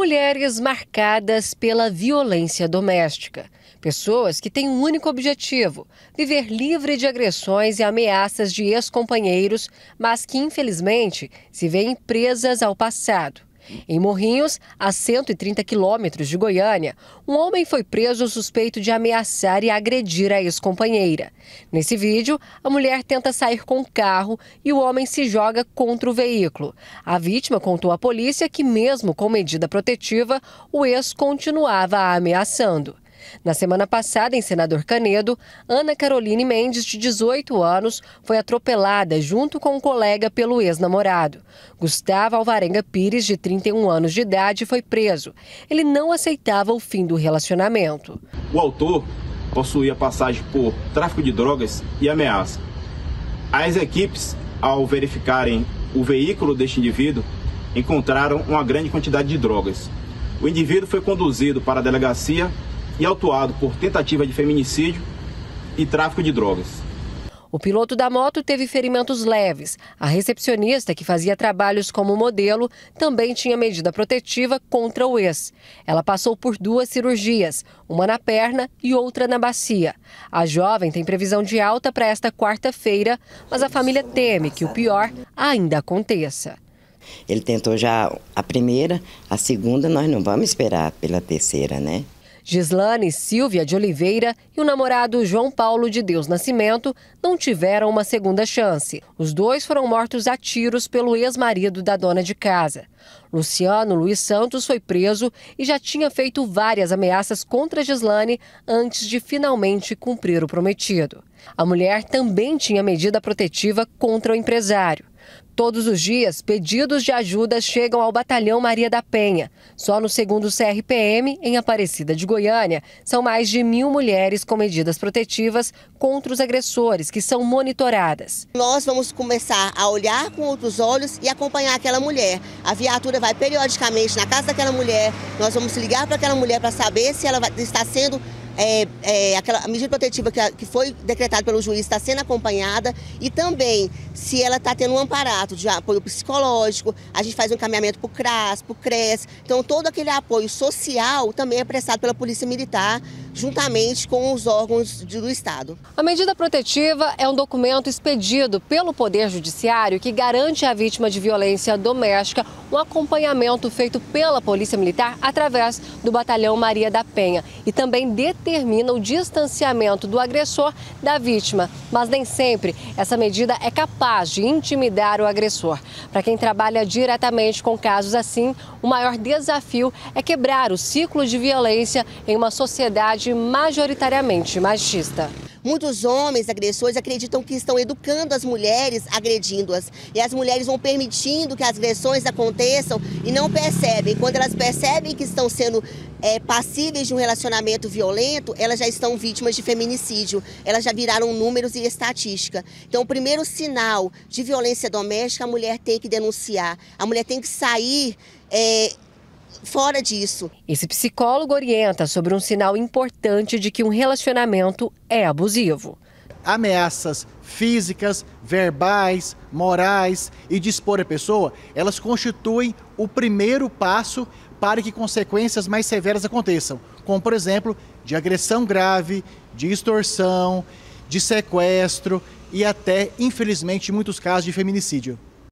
Mulheres marcadas pela violência doméstica. Pessoas que têm um único objetivo: viver livre de agressões e ameaças de ex-companheiros, mas que, infelizmente, se veem presas ao passado. Em Morrinhos, a 130 quilômetros de Goiânia, um homem foi preso suspeito de ameaçar e agredir a ex-companheira. Nesse vídeo, a mulher tenta sair com o carro e o homem se joga contra o veículo. A vítima contou à polícia que, mesmo com medida protetiva, o ex continuava ameaçando. Na semana passada, em Senador Canedo, Ana Caroline Mendes, de 18 anos, foi atropelada junto com um colega pelo ex-namorado. Gustavo Alvarenga Pires, de 31 anos de idade, foi preso. Ele não aceitava o fim do relacionamento. O autor possuía passagem por tráfico de drogas e ameaça. As equipes, ao verificarem o veículo deste indivíduo, encontraram uma grande quantidade de drogas. O indivíduo foi conduzido para a delegacia e autuado por tentativa de feminicídio e tráfico de drogas. O piloto da moto teve ferimentos leves. A recepcionista, que fazia trabalhos como modelo, também tinha medida protetiva contra o ex. Ela passou por duas cirurgias, uma na perna e outra na bacia. A jovem tem previsão de alta para esta quarta-feira, mas a família teme que o pior ainda aconteça. Ele tentou já a primeira, a segunda nós não vamos esperar pela terceira, né? Gislane Silvia de Oliveira e o namorado João Paulo de Deus Nascimento não tiveram uma segunda chance. Os dois foram mortos a tiros pelo ex-marido da dona de casa. Luciano Luiz Santos foi preso e já tinha feito várias ameaças contra Gislane antes de finalmente cumprir o prometido. A mulher também tinha medida protetiva contra o empresário. Todos os dias, pedidos de ajuda chegam ao Batalhão Maria da Penha. Só no segundo CRPM, em Aparecida de Goiânia, são mais de mil mulheres com medidas protetivas contra os agressores, que são monitoradas. Nós vamos começar a olhar com outros olhos e acompanhar aquela mulher. A viatura vai periodicamente na casa daquela mulher, nós vamos ligar para aquela mulher para saber se ela está sendo é, é, aquela medida protetiva que, que foi decretada pelo juiz está sendo acompanhada e também se ela está tendo um amparato de apoio psicológico, a gente faz um encaminhamento para o CRAS, para o CRES. Então, todo aquele apoio social também é prestado pela Polícia Militar, juntamente com os órgãos do Estado. A medida protetiva é um documento expedido pelo Poder Judiciário que garante à vítima de violência doméstica um acompanhamento feito pela Polícia Militar através do Batalhão Maria da Penha e também determina o distanciamento do agressor da vítima. Mas nem sempre essa medida é capaz de intimidar o agressor. Para quem trabalha diretamente com casos assim, o maior desafio é quebrar o ciclo de violência em uma sociedade majoritariamente machista. Muitos homens agressores acreditam que estão educando as mulheres, agredindo-as. E as mulheres vão permitindo que as agressões aconteçam e não percebem. Quando elas percebem que estão sendo é, passíveis de um relacionamento violento, elas já estão vítimas de feminicídio. Elas já viraram números e estatística. Então, o primeiro sinal de violência doméstica, a mulher tem que denunciar. A mulher tem que sair. É, fora disso. Esse psicólogo orienta sobre um sinal importante de que um relacionamento é abusivo. Ameaças físicas, verbais, morais e de expor a pessoa, elas constituem o primeiro passo para que consequências mais severas aconteçam, como por exemplo, de agressão grave, de extorsão, de sequestro e até, infelizmente, em muitos casos de feminicídio.